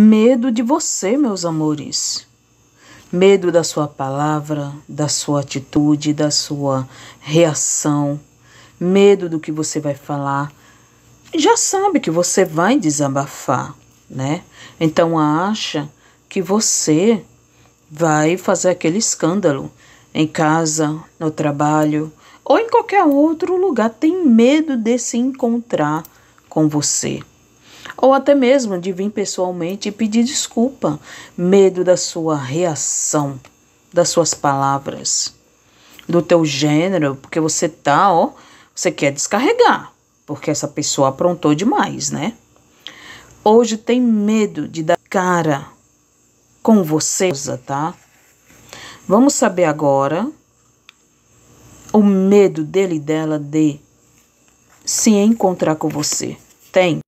Medo de você, meus amores. Medo da sua palavra, da sua atitude, da sua reação. Medo do que você vai falar. Já sabe que você vai desabafar, né? Então acha que você vai fazer aquele escândalo em casa, no trabalho ou em qualquer outro lugar. Tem medo de se encontrar com você ou até mesmo de vir pessoalmente e pedir desculpa, medo da sua reação, das suas palavras, do teu gênero, porque você tá, ó, você quer descarregar, porque essa pessoa aprontou demais, né? Hoje tem medo de dar cara com você, tá? Vamos saber agora o medo dele e dela de se encontrar com você. Tem